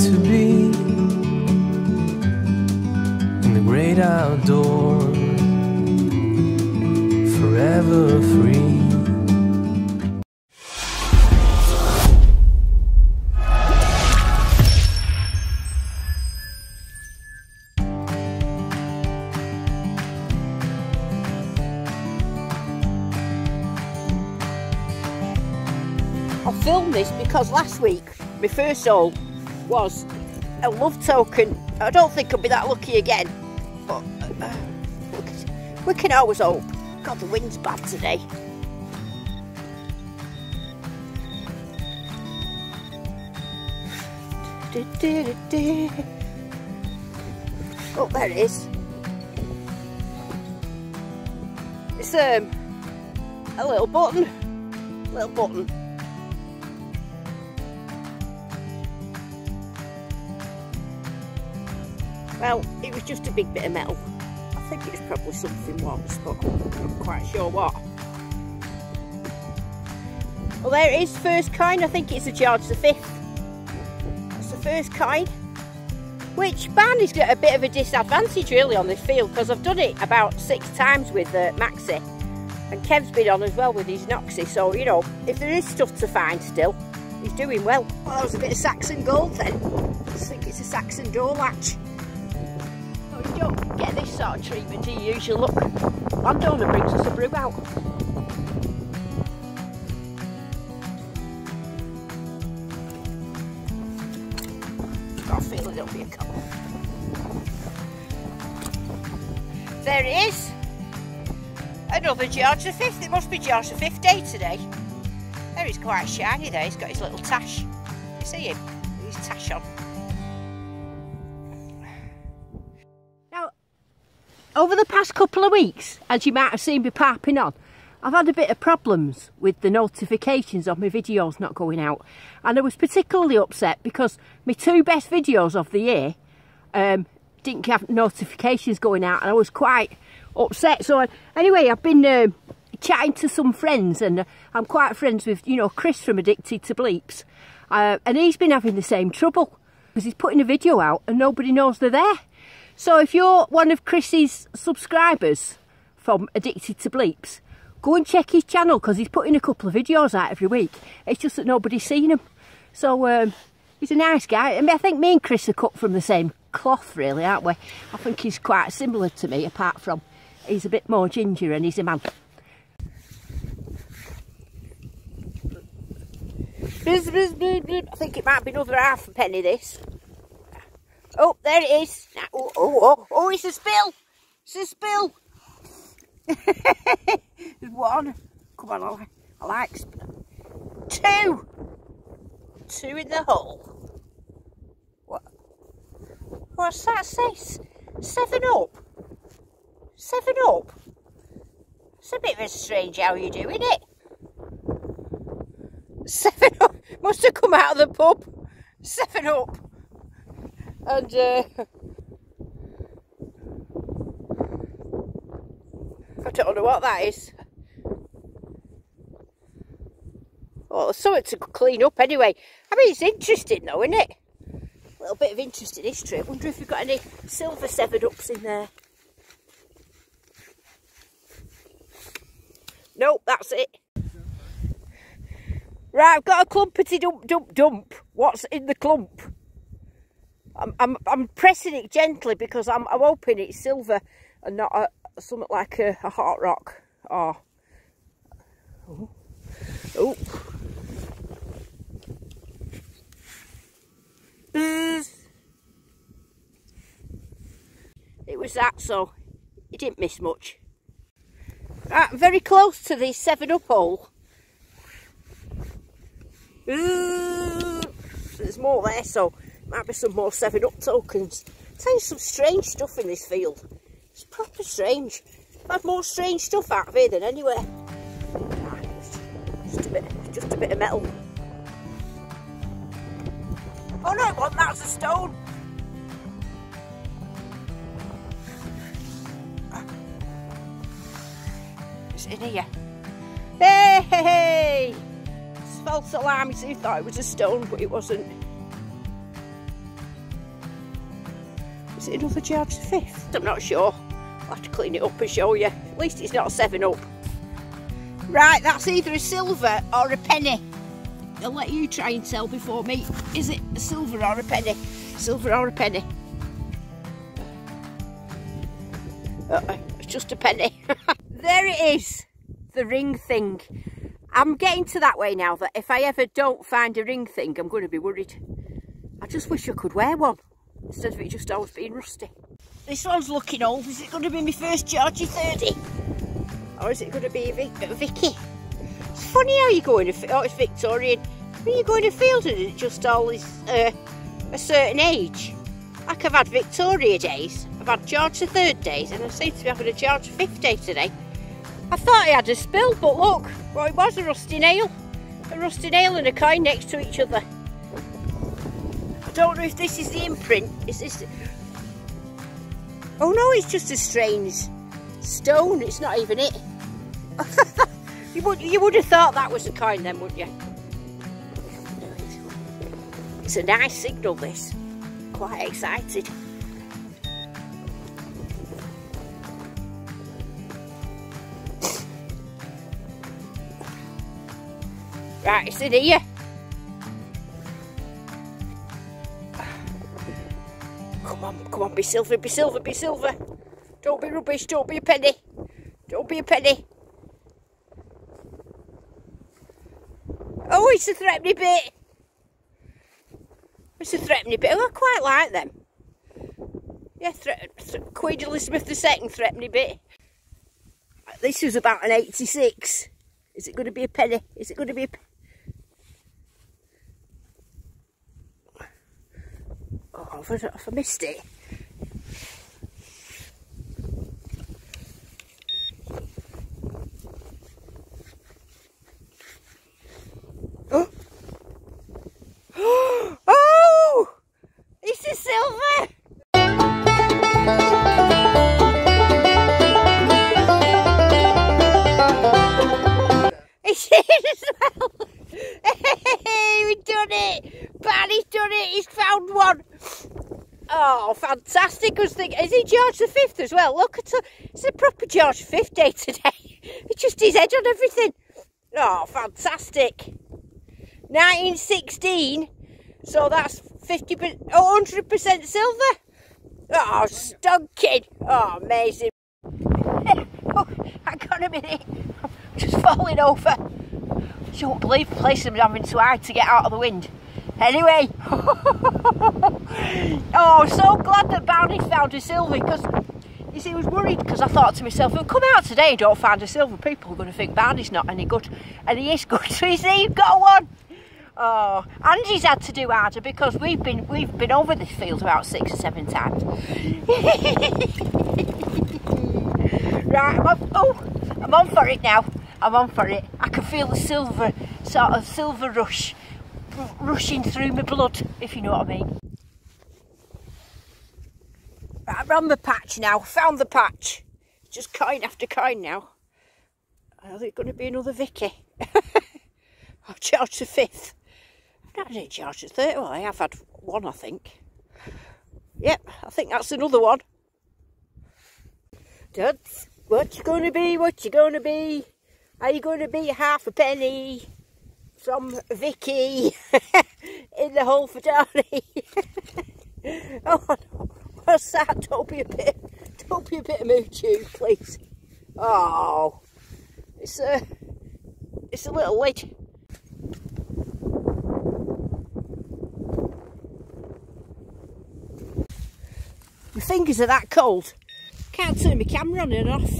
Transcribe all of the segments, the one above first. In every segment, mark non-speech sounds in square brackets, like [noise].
to be in the great outdoors, forever free. I filmed this because last week my first haul was a love token. I don't think I'll be that lucky again, but uh, we, can, we can always hope. God, the wind's bad today. Oh, there it is. It's um, a little button, little button. Well, it was just a big bit of metal. I think it was probably something once, but I'm not quite sure what. Well, there it is, first kind. I think it's a George V. That's the first kind. Which ban is got a bit of a disadvantage really on this field because I've done it about six times with uh, Maxi and Kev's been on as well with his Noxie so you know if there is stuff to find still he's doing well. Well that was a bit of Saxon gold then. I think it's a Saxon door latch. Get this sort of treatment you usually look landowner brings us a brew out. A feeling it'll be a couple. There it is. Another George V. It must be George fifth day today. There he's quite shiny there. He's got his little tash. You see him? His tash on. Over the past couple of weeks, as you might have seen me popping on, I've had a bit of problems with the notifications of my videos not going out. And I was particularly upset because my two best videos of the year um, didn't have notifications going out and I was quite upset. So anyway, I've been uh, chatting to some friends and I'm quite friends with, you know, Chris from Addicted to Bleeps. Uh, and he's been having the same trouble because he's putting a video out and nobody knows they're there. So if you're one of Chris's subscribers from Addicted to Bleeps, go and check his channel because he's putting a couple of videos out every week. It's just that nobody's seen him. So um, he's a nice guy. I mean, I think me and Chris are cut from the same cloth, really, aren't we? I think he's quite similar to me, apart from he's a bit more ginger and he's a man. I think it might be another half a penny, this. Oh, there it is. Oh, oh, oh, oh it's a spill. It's a spill. [laughs] There's one. Come on, I like, I like two. Two in the hole. What? What's that say? Seven up. Seven up. It's a bit of a strange how you doing it. Seven up. [laughs] Must have come out of the pub. Seven up. And uh, I don't know what that is. Well, there's something to clean up anyway. I mean, it's interesting though, isn't it? A little bit of interesting history. I wonder if you've got any silver 7-Ups in there. Nope, that's it. Right, I've got a clumpety dump dump dump. What's in the clump? I'm, I'm, I'm pressing it gently because I'm, I'm hoping it's silver and not a, something like a, a hot rock. Oh. Oh. oh. It was that, so it didn't miss much. Right, very close to the 7-Up hole. Ooh, There's more there, so might be some more 7-Up tokens. There's some strange stuff in this field. It's proper strange. I've more strange stuff out of here than anywhere. Just a bit, just a bit of metal. Oh no, wasn't, that's a stone. It's in here. Hey, hey, hey! False alarm, he thought it was a stone, but it wasn't. Is it another V? I'm not sure. I'll have to clean it up and show you. At least it's not a 7 Up. Right, that's either a silver or a penny. I'll let you try and tell before me. Is it a silver or a penny? Silver or a penny? Uh, it's just a penny. [laughs] there it is, the ring thing. I'm getting to that way now that if I ever don't find a ring thing, I'm going to be worried. I just wish I could wear one instead of it just always being rusty. This one's looking old. Is it going to be my first Georgie 30? Or is it going to be Vic Vicky? It's funny how you go in a oh, it's Victorian. When you go in a field and it just always uh, a certain age. Like I've had Victoria days, I've had George III days, and I seem to be having a George fifth day today. I thought I had a spill, but look, well, it was a rusty nail. A rusty nail and a coin next to each other. Don't know if this is the imprint. Is this... Oh no, it's just a strange stone. It's not even it. [laughs] you, would, you would have thought that was a coin then, wouldn't you? It's a nice signal, this. Quite excited. Right, it's in here. Be silver, be silver, be silver. Don't be rubbish, don't be a penny. Don't be a penny. Oh, it's a threepenny bit. It's a threepenny bit. Oh, I quite like them. Yeah, Queen Elizabeth II threepenny bit. This was about an 86. Is it going to be a penny? Is it going to be a penny? Oh, I, if I missed it. Well! Hey, we've done it! Barnie's done it, he's found one! Oh, fantastic. Was thinking, is he George V as well? Look, it's a, it's a proper George V day today. [laughs] It's just his head on everything. Oh, fantastic. 1916, so that's 50, oh, 100% silver. Oh, stunking. Oh, amazing. [laughs] oh, hang on a minute. Just falling over. I don't believe the place I'm having to hide to get out of the wind. Anyway, [laughs] oh, so glad that Barnie found a silver because you see, he was worried because I thought to myself, if I come out today and don't find a silver, people are going to think Barnie's not any good. And he is [laughs] good. So you see, you've got one. Oh, Angie's had to do harder because we've been we've been over this field about six or seven times. [laughs] right, I'm on, oh, I'm on for it now. I'm on for it. I can feel the silver, sort of silver rush rushing through my blood, if you know what I mean. Right, I'm on the patch now, found the patch. Just coin after coin now. Are there going to be another Vicky? [laughs] oh, George the Fifth. I've not any George the Third. Well, I have had one, I think. Yep, I think that's another one. Duds, what you going to be? What you going to be? Are you going to be half a penny? from Vicky [laughs] in the hole for Barnie. [laughs] oh no, what's that? Don't be a bit, don't be a bit of mood please. Oh, it's a, it's a little lid. My fingers are that cold. Can't turn my camera on and off.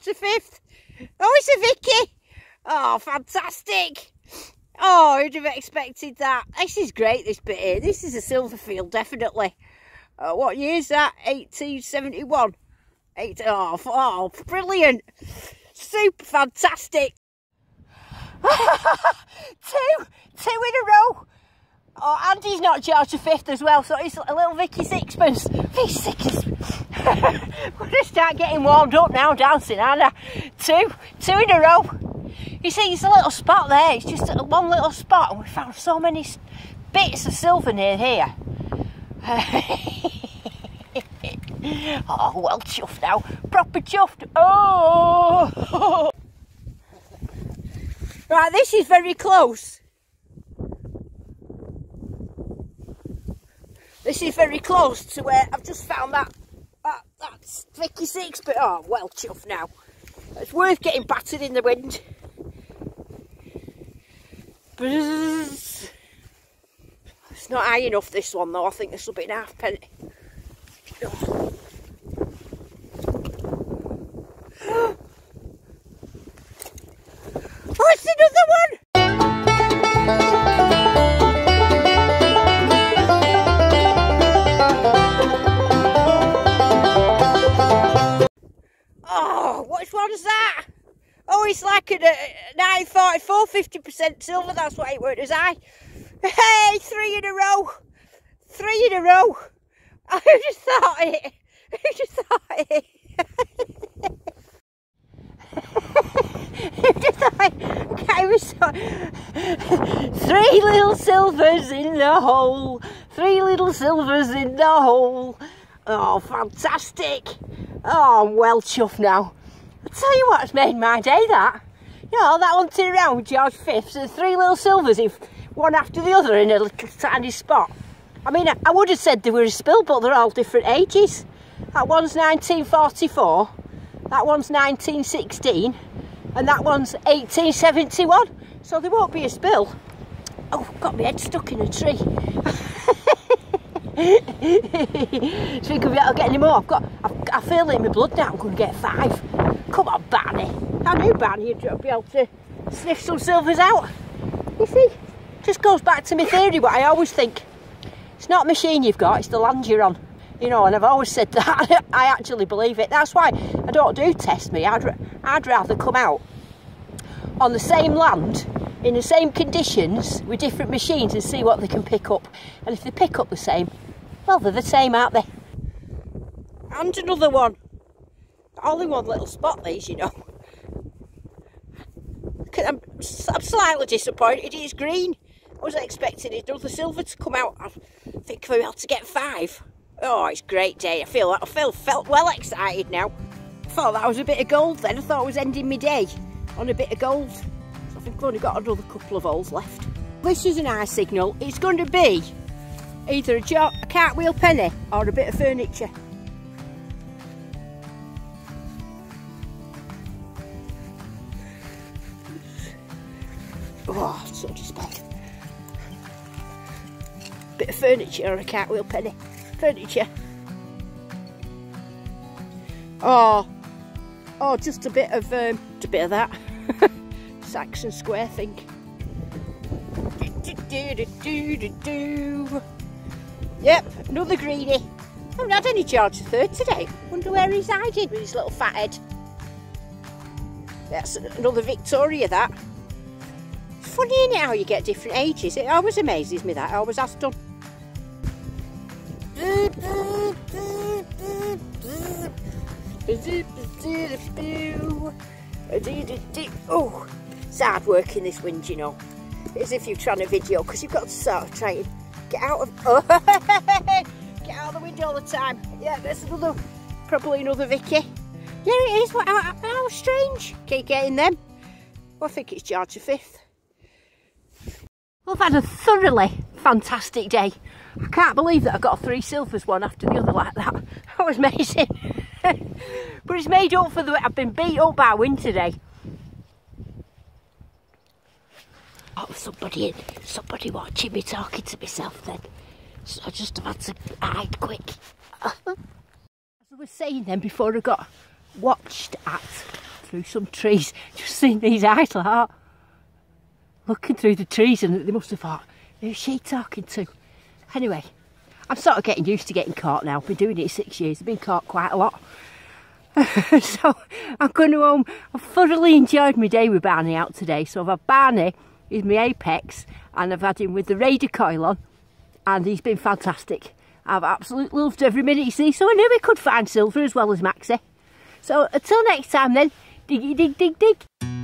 George V. Oh, it's a Vicky. Oh, fantastic. Oh, who'd have expected that? This is great, this bit here. This is a silver field, definitely. Uh, what year is that? 1871. Eight, oh, oh, brilliant. Super fantastic. [laughs] two, two in a row. Oh, Andy's not George the Fifth as well, so it's a little Vicky Sixpence. He's sixpence. [laughs] We're to start getting warmed up now, dancing, aren't I? Two, two in a row. You see, it's a little spot there. It's just a one little spot, and we found so many bits of silver near here. [laughs] oh, well chuffed now. Proper chuffed. Oh! [laughs] right, this is very close. This is very close to where I've just found that. that that's Vicky Six, but oh, well chuffed now. It's worth getting battered in the wind. It's not high enough this one though, I think this will be an half penny. 50% silver, that's what it were, as I. Hey, three in a row. Three in a row. [laughs] Who just thought it? [laughs] Who just thought it? [laughs] Who just thought it? Three little silvers in the hole. Three little silvers in the hole. Oh, fantastic. Oh, I'm well chuffed now. I'll tell you what's made my day, that. Know, that one turn around George Fifth, so three little silvers, in, one after the other in a little tiny spot. I mean, I, would have said they were a spill, but they're all different ages. That one's 1944, that one's 1916, and that one's 1871. So there won't be a spill. Oh, got my head stuck in a tree. [laughs] Think of it, I'll get any more. I've got, I've, I feel it in my blood now. I'm going to get five. Knew Barnie would be able to sniff some silvers out. You see, just goes back to my theory. What I always think, it's not machine you've got, it's the land you're on. You know, and I've always said [laughs] that. I actually believe it. That's why I don't do test me. I'd, I'd rather come out on the same land in the same conditions with different machines and see what they can pick up. And if they pick up the same, well, they're the same, aren't they? And another one. Only one little spot, these, you know. [laughs] I'm, slightly disappointed it's green. I was expecting another silver to come out. I think we're able to get five. Oh, it's a great day. I feel I feel felt well excited now. I thought that was a bit of gold then. I thought I was ending my day on a bit of gold. So I think I've only got another couple of holes left. This is an eye signal. It's going to be either a, a cartwheel penny or a bit of furniture. Oh, so despair. Bit of furniture or a cartwheel penny. Furniture. Oh, oh, just a bit of um, a bit of that [laughs] Saxon Square thing. Do, do, do, Yep, another greenie. I haven't had any George III today. Wonder where he's hiding with his little fat head. That's another Victoria, that. Funny isn't it, how you get different ages. It always amazes me that. I always has done. Oh, it's hard work in this wind, you know. As if you're trying to video because you've got to sort of try and get out of oh, [laughs] get out of the window all the time. Yeah, there's another, probably another Vicky. Yeah, it is. What? How, how strange. Keep getting them. Well, I think it's George V. I've had a thoroughly fantastic day. I can't believe that I got three silvers one after the other like that. [laughs] That was amazing. [laughs] but it's made up for the I've been beat up by wind today. Oh, somebody in, somebody watching me talking to myself then. So I just had to hide quick. [laughs] As I was saying then before I got watched at through some trees, just seeing these eyes like that, looking through the trees and they must have thought, who's she talking to? Anyway, I'm sort of getting used to getting caught now. I've been doing it six years. I've been caught quite a lot. [laughs] so I'm going home. I've thoroughly enjoyed my day with Barnie out today. So I've had Barnie, he's my apex, and I've had him with the Raider coil on, and he's been fantastic. I've absolutely loved every minute you see, so I knew we could find silver as well as Maxi. So until next time then, diggy dig dig dig.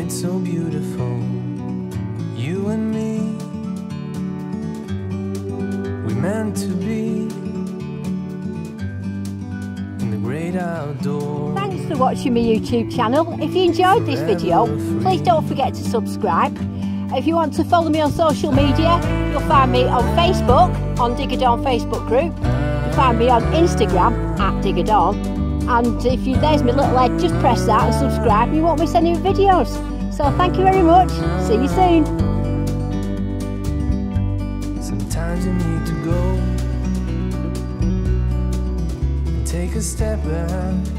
It's so beautiful, you and me. We meant to be in the great outdoors. Thanks for watching my YouTube channel. If you enjoyed this video, please don't forget to subscribe. If you want to follow me on social media, you'll find me on Facebook, on Digger Dawn Facebook group. You'll find me on Instagram, at Digger Dawn. And if you, there's my little head, just press that and subscribe. You won't miss any videos. So thank you very much. See you soon. Sometimes you need to go and take a step back